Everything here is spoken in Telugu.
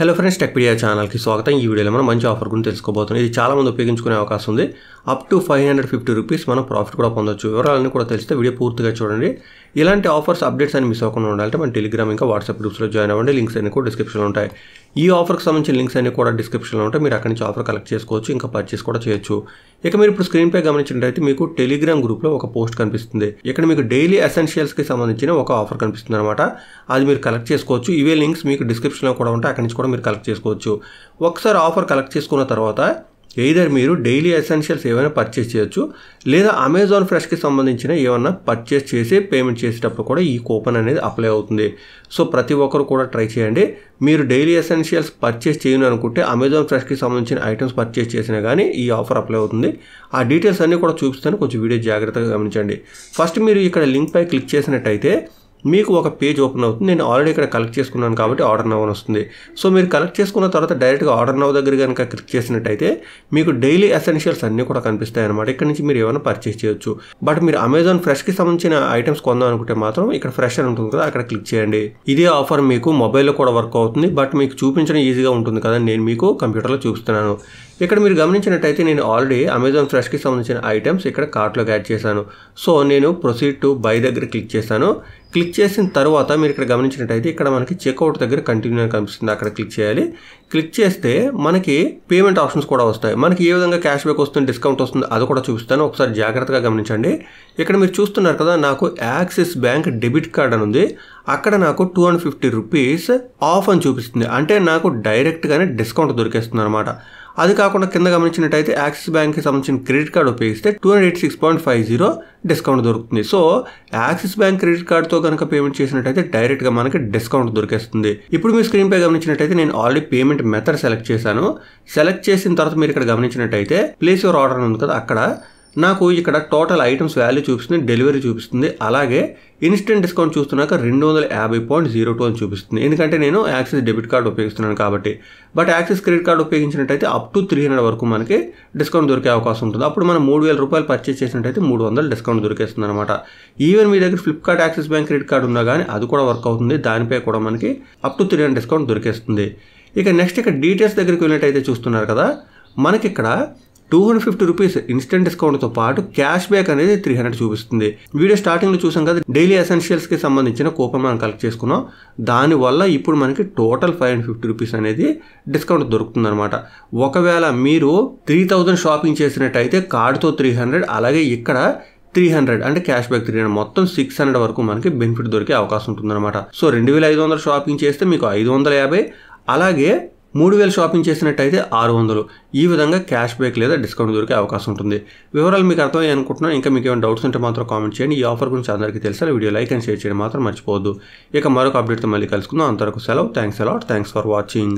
హలో ఫ్రెండ్స్ టెక్పీడియా ఛానల్కి స్వాగతం. ఈ వీడియోలో మనం మంచి ఆఫర్ గురించి తెలుసుకోబోతున్నాం. ఇది చాలా మంది ఉపయోగించుకునే అవకాశం ఉంది. Up to five hundred fifty rupees మనం ప్రాఫిట్ కూడా పొందొచ్చు. వివరాలన్నీ కూడా తెలిస్తే వీడియో పూర్తిగా చూడండి. ఇలాంటి ఆఫర్స్ అప్డేట్స్ అని మిస్ అవ్వకుండా ఉండాలంటే మన టెలిగ్రామ్ ఇంకా వాట్సాప్ గ్రూప్స్లో జాయిన్ అవ్వండి. లింక్స్ అన్ని కూడా డిస్క్రిప్షన్లో ఉంటాయి. ఈ ఆఫర్కి సంబంధించిన లింక్స్ అన్ని కూడా డిస్క్రిప్షన్లో ఉంటాయి. మీరు అక్కడి నుంచి ఆఫర్ కలెక్ట్ చేసుకోవచ్చు ఇంకా పర్చేస్ కూడా చేయొచ్చు. ఇక మీరు ఇప్పుడు స్క్రీన్ పై గమనించినట్టయితే మీకు టెలిగ్రామ్ గ్రూప్లో ఒక పోస్ట్ కనిపిస్తుంది. ఇక్కడ మీకు డైలీ ఎసెన్షియల్స్కి సంబంధించిన ఒక ఆఫర్ కనిపిస్తుంది అనమాట అది మీరు కలెక్ట్ చేసుకోవచ్చు. ఇవే లింక్స్ మీకు డిస్క్రిప్షన్లో కూడా ఉంటాయి. అక్కడి నుంచి కూడా మీరు కలెక్ట్ చేసుకోవచ్చు. ఒకసారి ఆఫర్ కలెక్ట్ చేసుకున్న తర్వాత ఎయిదర్ మీరు డైలీ ఎసెన్షియల్స్ ఏమైనా పర్చేస్ చేయొచ్చు లేదా అమెజాన్ ఫ్రెష్కి సంబంధించిన ఏమైనా పర్చేస్ చేసి పేమెంట్ చేసేటప్పుడు కూడా ఈ కూపన్ అనేది అప్లై అవుతుంది. సో ప్రతి ఒక్కరు కూడా ట్రై చేయండి. మీరు డైలీ ఎసెన్షియల్స్ పర్చేస్ చేయను అనుకుంటే అమెజాన్ ఫ్రెష్కి సంబంధించిన ఐటమ్స్ పర్చేస్ చేసినా కానీ ఈ ఆఫర్ అప్లై అవుతుంది. ఆ డీటెయిల్స్ అన్నీ కూడా చూపిస్తాను. కొంచెం వీడియో జాగ్రత్తగా గమనించండి. ఫస్ట్ మీరు ఇక్కడ లింక్పై క్లిక్ చేసినట్టయితే మీకు ఒక పేజ్ ఓపెన్ అవుతుంది. నేను ఆల్రెడీ ఇక్కడ కలెక్ట్ చేసుకున్నాను కాబట్టి ఆర్డర్ నవ్ అని వస్తుంది. సో మీరు కలెక్ట్ చేసుకున్న తర్వాత డైరెక్ట్గా ఆర్డర్ నవ్ దగ్గర కనుక క్లిక్ చేసినట్టయితే మీకు డైలీ ఎసెన్షియల్స్ అన్నీ కూడా కనిపిస్తాయి అనమాట ఇక్కడ నుంచి మీరు ఏమైనా పర్చేస్ చేయొచ్చు. బట్ మీరు అమెజాన్ ఫ్రెష్కి సంబంధించిన ఐటమ్స్ కొందాం అనుకుంటే మాత్రం ఇక్కడ ఫ్రెష్ అని ఉంటుంది కదా అక్కడ క్లిక్ చేయండి. ఇదే ఆఫర్ మీకు మొబైల్లో కూడా వర్క్ అవుతుంది. బట్ మీకు చూపించడం ఈజీగా ఉంటుంది కదా నేను మీకు కంప్యూటర్లో చూపిస్తున్నాను. ఇక్కడ మీరు గమనించినట్టయితే నేను ఆల్రెడీ అమెజాన్ ఫ్రెష్కి సంబంధించిన ఐటమ్స్ ఇక్కడ కార్ట్లోకి యాడ్ చేశాను. సో నేను ప్రొసీడ్ టు బై దగ్గర క్లిక్ చేశాను. క్లిక్ చేసిన తర్వాత మీరు ఇక్కడ గమనించినట్టయితే ఇక్కడ మనకి చెక్అవుట్ దగ్గర కంటిన్యూ అని కనిపిస్తుంది. అక్కడ క్లిక్ చేయాలి. క్లిక్ చేస్తే మనకి పేమెంట్ ఆప్షన్స్ కూడా వస్తాయి. మనకి ఏ విధంగా క్యాష్ బ్యాక్ వస్తుంది డిస్కౌంట్ వస్తుంది అది కూడా చూపిస్తాను. ఒకసారి జాగ్రత్తగా గమనించండి. ఇక్కడ మీరు చూస్తున్నారు కదా నాకు యాక్సిస్ బ్యాంక్ డెబిట్ కార్డ్ అని ఉంది. అక్కడ నాకు two hundred fifty rupees off అని చూపిస్తుంది. అంటే నాకు డైరెక్ట్గానే డిస్కౌంట్ దొరికేస్తుంది అనమాట అది కాకుండా కింద గమనించినట్టయితే యాక్సిస్ బ్యాంక్కి సంబంధించిన క్రెడిట్ కార్డు ఉపయోగిస్తే two hundred eighty six point five zero discount దొరుకుతుంది. సో యాక్సిస్ బ్యాంక్ క్రెడిట్ కార్డ్తో కనుక పేమెంట్ చేసినట్టయితే డైరెక్ట్గా మనకి డిస్కౌంట్ దొరికేస్తుంది. ఇప్పుడు మీ స్క్రీన్ పై గమనించినట్టయితే నేను ఆల్రెడీ పేమెంట్ మెథడ్ సెలెక్ట్ చేశాను. సెలెక్ట్ చేసిన తర్వాత మీరు ఇక్కడ గమనించినట్టయితే ప్లేస్ యువర్ ఆర్డర్ ఉంది కదా అక్కడ నాకు ఇక్కడ టోటల్ ఐటమ్స్ వాల్యూ చూపిస్తుంది డెలివరీ చూపిస్తుంది అలాగే ఇన్స్టెంట్ డిస్కౌంట్ చూస్తున్నాక రెండు వందల యాభై పాయింట్ జీరో టూ అని చూపిస్తుంది. ఎందుకంటే నేను యాక్సిస్ డెబిట్ కార్డ్ ఉపయోగిస్తున్నాను కాబట్టి. బట్ యాక్సిస్ క్రెడిట్ కార్డ్ ఉపయోగించినట్టయితే అప్ టు త్రీ హండ్రెడ్ వరకు మనకి డిస్కౌంట్ దొరికే అవకాశం ఉంటుంది. అప్పుడు మనం మూడు వేల రూపాయలు పర్చేస్ చేసినట్టయితే మూడు వందలు డిస్కౌంట్ దొరికేస్తుంది అనమాట ఈవెన్ మీ దగ్గర Flipkart Axis bank credit card ఉన్నా కానీ అది కూడా వర్క్ అవుతుంది. దానిపై కూడా మనకి up to three hundred discount దొరికేస్తుంది. ఇక నెక్స్ట్ ఇక్కడ డీటెయిల్స్ దగ్గరికి వెళ్ళినట్టయితే చూస్తున్నారు కదా మనకి ఇక్కడ two hundred fifty rupees instant డిస్కౌంట్తో పాటు క్యాష్ బ్యాక్ అనేది త్రీ హండ్రెడ్ చూపిస్తుంది. వీడియో స్టార్టింగ్లో చూసాం కదా డైలీ ఎసెన్షియల్స్కి సంబంధించిన కూపన్ మనం కలెక్ట్ చేసుకున్నాం. దానివల్ల ఇప్పుడు మనకి total five hundred fifty rupees అనేది డిస్కౌంట్ దొరుకుతుందనమాట ఒకవేళ మీరు త్రీ థౌజండ్ షాపింగ్ చేసినట్టయితే కార్డుతో త్రీ హండ్రెడ్ అలాగే ఇక్కడ త్రీ హండ్రెడ్ అంటే క్యాష్ బ్యాక్ త్రీ హండ్రెడ్ మొత్తం సిక్స్ హండ్రెడ్ వరకు మనకి బెనిఫిట్ దొరికే అవకాశం ఉంటుందన్నమాట. సో రెండు వేల ఐదు వందల షాపింగ్ చేస్తే మీకు ఐదు వందల యాభై అలాగే మూడు వేలు షాపింగ్ చేసినట్టయితే ఆరు వందలు ఈ విధంగా క్యాష్ బ్యాక్ లేదా డిస్కౌంట్ దొరికే అవకాశం ఉంటుంది. వివరాలు మీకు అర్థమయ్యాయి అనుకుంటున్నాను. ఇంకా మీకు ఏమైనా డౌట్స్ ఉంటే మాత్రం కామెంట్ చేయండి. ఈ ఆఫర్ గురించి అందరికీ తెలుసా. వీడియో లైక్ అండ్ షేర్ చేయడం మాత్రం మర్చిపోవద్దు. ఇక మరొక అప్డేట్తో మళ్ళీ కలుసుకుందాం. అంతవరకు సెలవు. Thanks a lot. Thanks for watching.